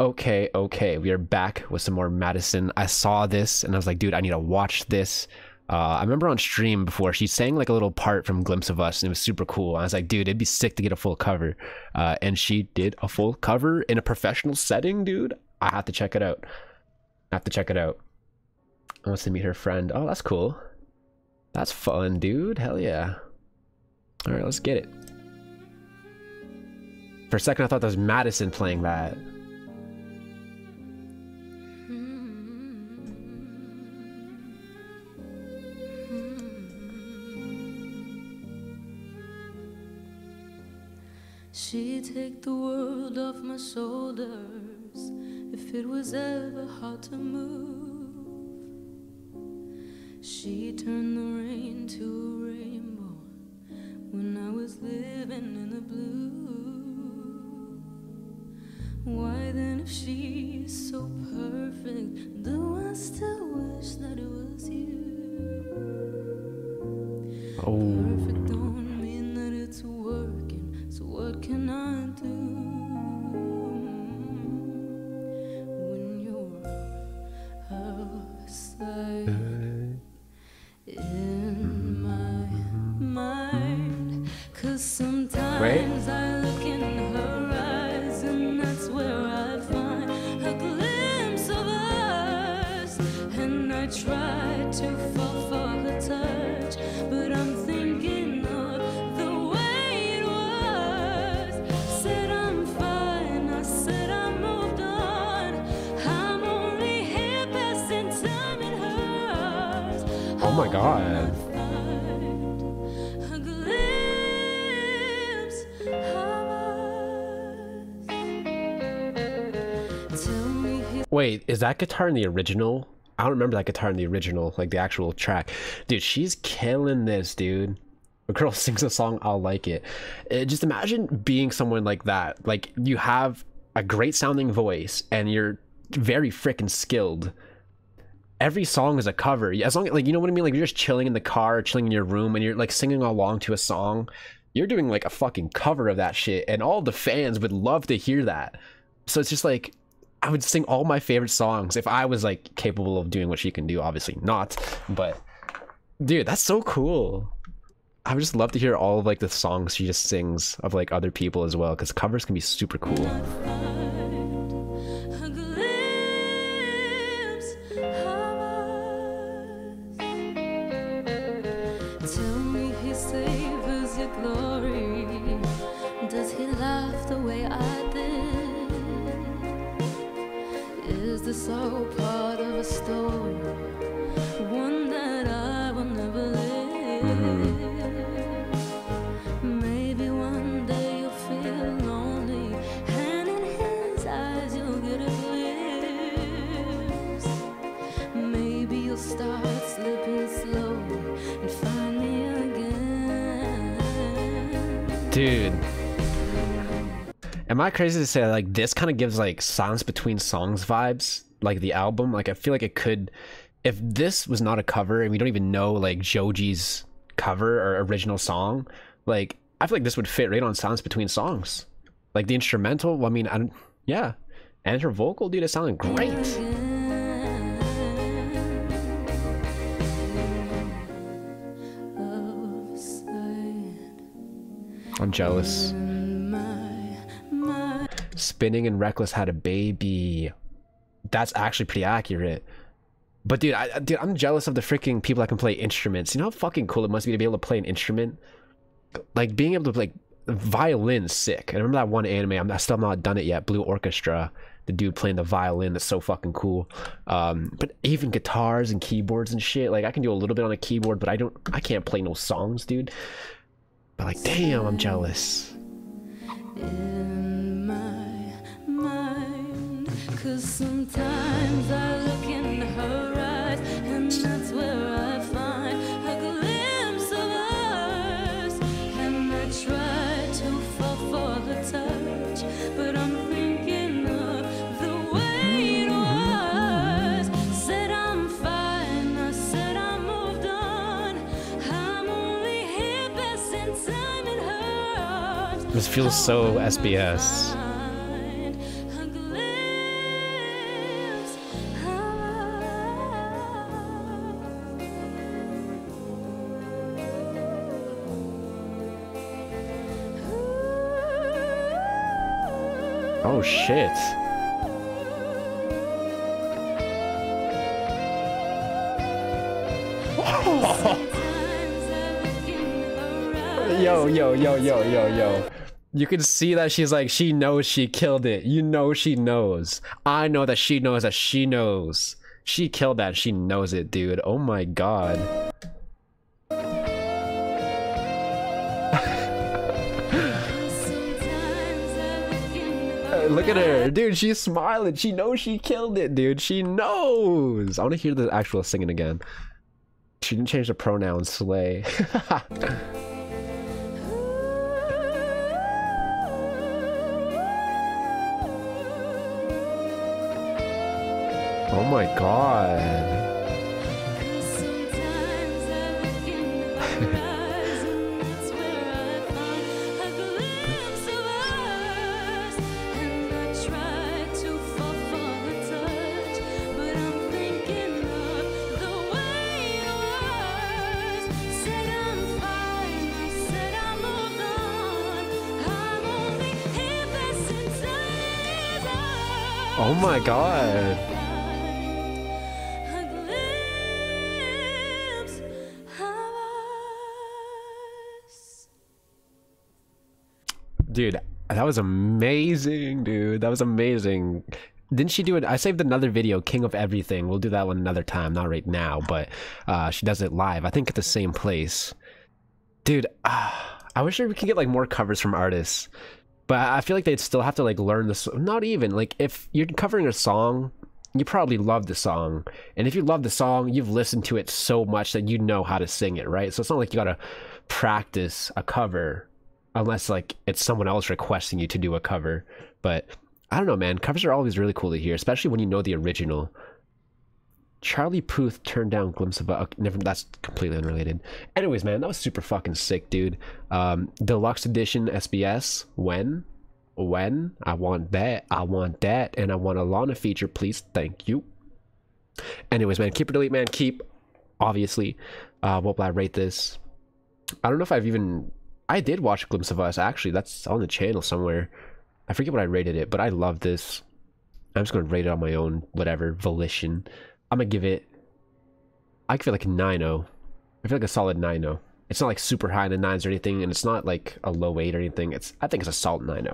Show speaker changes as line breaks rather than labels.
Okay, okay, we are back with some more Madison. I saw this and I was like, dude, I need to watch this. Uh, I remember on stream before she sang like a little part from Glimpse of Us, and it was super cool. I was like, dude, it'd be sick to get a full cover. Uh, and she did a full cover in a professional setting, dude. I have to check it out. I have to check it out. I want to meet her friend. Oh, that's cool. That's fun, dude. Hell yeah. All right, let's get it. For a second, I thought that was Madison playing that.
Take the world off my shoulders if it was ever hard to move. She turned the rain to a rainbow when I was living in the blue. Why then, if she's so perfect, do I still wish that it was you?
Oh.
Perfect And I try to fall for her touch, but I'm thinking of the way it was. Said I'm fine, I said I moved on. I'm only here passing time in hers.
Oh my god.
A glimpse of us. Tell me his
Wait, is that guitar in the original? I don't remember that guitar in the original, like the actual track. Dude, she's killing this, dude. A girl sings a song, I'll like it. Uh, just imagine being someone like that. Like, you have a great sounding voice and you're very freaking skilled. Every song is a cover. As long like you know what I mean? Like you're just chilling in the car, chilling in your room, and you're like singing along to a song. You're doing like a fucking cover of that shit, and all the fans would love to hear that. So it's just like I would sing all my favorite songs if I was like capable of doing what she can do. Obviously not, but dude, that's so cool. I would just love to hear all of like the songs she just sings of like other people as well, because covers can be super cool.
All part of a story? One that I will never. Maybe one day you'll feel lonely, in. Maybe you'll start slipping slowly and find me again.
Dude. Am I crazy to say like this kind of gives like silence between songs vibes, like the album? Like I feel like it could if this was not a cover and we don't even know like Joji's cover or original song, like I feel like this would fit right on silence between songs. Like the instrumental, I mean, I don't, yeah. And her vocal, dude, it sounded great. I'm jealous. Spinning and Reckless had a baby. That's actually pretty accurate. But dude, I, dude, I'm jealous of the freaking people that can play instruments. You know how fucking cool it must be to be able to play an instrument? Like being able to like violin, sick. I remember that one anime. I'm I still not done it yet. Blue Orchestra. The dude playing the violin that's so fucking cool. Um, but even guitars and keyboards and shit. Like I can do a little bit on a keyboard, but I don't. I can't play no songs, dude. But like, damn, I'm jealous.
Cause sometimes I look in her eyes, and that's where I find a glimpse of us. And I try to fall for her touch, but I'm thinking of the way it was. Said I'm fine, I said I moved on. I'm only here passing time in hers.
This feels so SBS. Oh shit. Yo, yo, yo, yo, yo, yo. You can see that she's like, she knows she killed it. You know she knows. I know that she knows that she knows. She killed that. She knows it, dude. Oh my god. Look at her, dude. She's smiling. She knows she killed it, dude. She knows. I want to hear the actual singing again. She didn't change the pronoun slay. oh my god. Oh my god. Dude, that was amazing, dude. That was amazing. Didn't she do it? I saved another video, King of Everything. We'll do that one another time, not right now, but uh, she does it live. I think at the same place. Dude, uh, I wish we could get like more covers from artists, but I feel like they'd still have to like learn this. Not even like if you're covering a song, you probably love the song, and if you love the song, you've listened to it so much that you know how to sing it, right? So it's not like you gotta practice a cover unless like it's someone else requesting you to do a cover. But I don't know, man. Covers are always really cool to hear, especially when you know the original. Charlie Puth turned down glimpse of a never. That's completely unrelated. Anyways, man, that was super fucking sick, dude. Um, deluxe edition SBS. When, when I want that, I want that, and I want a Lana feature, please. Thank you. Anyways, man, keep or delete, man. Keep. Obviously, uh, what will I rate this? I don't know if I've even. I did watch glimpse of us. Actually, that's on the channel somewhere. I forget what I rated it, but I love this. I'm just gonna rate it on my own, whatever volition. I'm gonna give it. I feel like a 9-0. I feel like a solid 9-0. It's not like super high in the nines or anything, and it's not like a low eight or anything. It's I think it's a solid 9